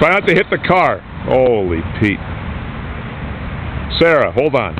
Try not to hit the car. Holy Pete. Sarah, hold on.